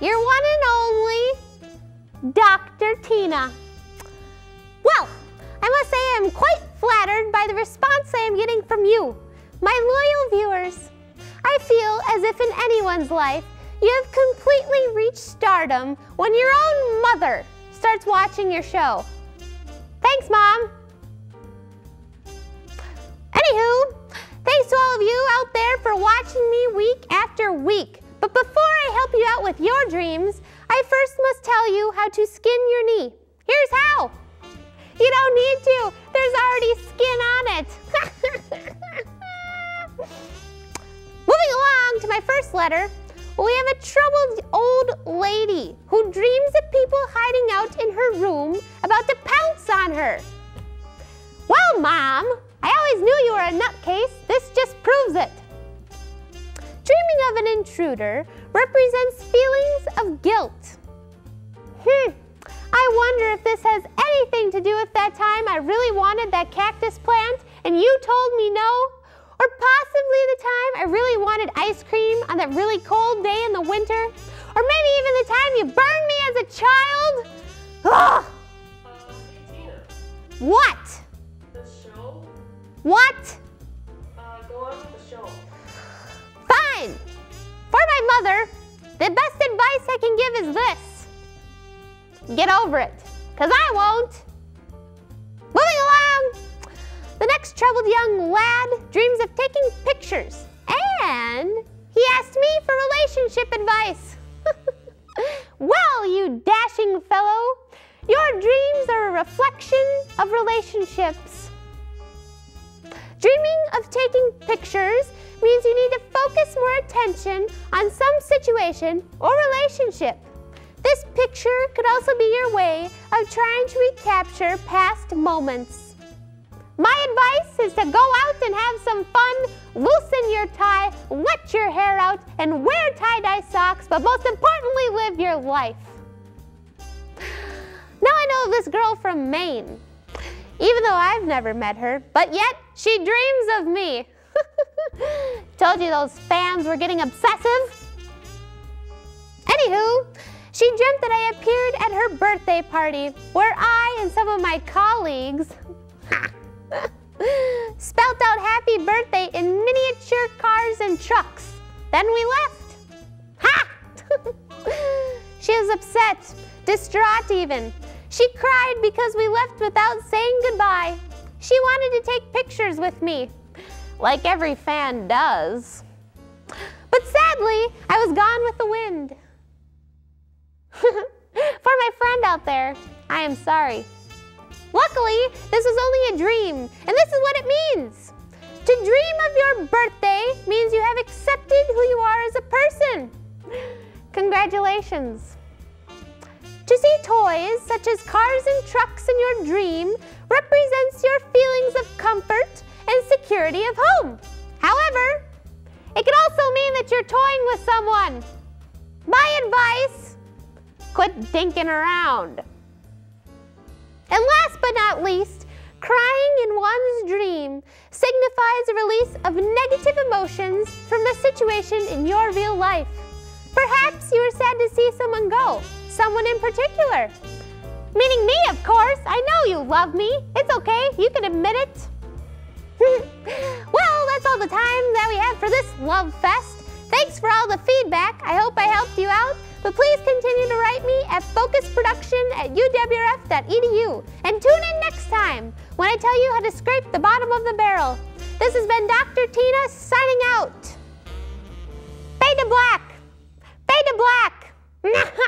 your one and only Dr. Tina. Well, I must say I am quite flattered by the response I am getting from you, my loyal viewers. I feel as if in anyone's life, you have completely reached stardom when your own mother starts watching your show. Thanks, Mom. Anywho, thanks to all of you out there for watching me week after week. With your dreams, I first must tell you how to skin your knee. Here's how. You don't need to. There's already skin on it. Moving along to my first letter, we have a troubled old lady who dreams of people hiding out in her room about to pounce on her. Well, Mom, I always knew you were a nutcase. This just proves it. Dreaming of an intruder represents feelings of guilt. Hmm, I wonder if this has anything to do with that time I really wanted that cactus plant and you told me no? Or possibly the time I really wanted ice cream on that really cold day in the winter? Or maybe even the time you burned me as a child? Ugh! Uh, What? the show? What? Mother, the best advice I can give is this. Get over it, because I won't. Moving along. The next troubled young lad dreams of taking pictures, and he asked me for relationship advice. well, you dashing fellow, your dreams are a reflection of relationships. Dreaming of taking pictures means you need to focus more attention on some situation or relationship. This picture could also be your way of trying to recapture past moments. My advice is to go out and have some fun, loosen your tie, let your hair out, and wear tie-dye socks, but most importantly, live your life. Now I know this girl from Maine even though I've never met her, but yet she dreams of me. Told you those fans were getting obsessive. Anywho, she dreamt that I appeared at her birthday party where I and some of my colleagues spelt out happy birthday in miniature cars and trucks. Then we left. Ha! she was upset, distraught even. She cried because we left without saying goodbye. She wanted to take pictures with me, like every fan does. But sadly, I was gone with the wind. For my friend out there, I am sorry. Luckily, this was only a dream, and this is what it means. To dream of your birthday means you have accepted who you are as a person. Congratulations. To toys such as cars and trucks in your dream represents your feelings of comfort and security of home. However, it can also mean that you're toying with someone. My advice, quit dinking around. And last but not least, crying in one's dream signifies a release of negative emotions from the situation in your real life. Perhaps you are sad to see someone go, someone in particular. Meaning me, of course. I know you love me. It's okay, you can admit it. well, that's all the time that we have for this Love Fest. Thanks for all the feedback. I hope I helped you out. But please continue to write me at focusproduction at uwrf.edu. And tune in next time when I tell you how to scrape the bottom of the barrel. This has been Dr. Tina signing out. Fade to black. Fade to black.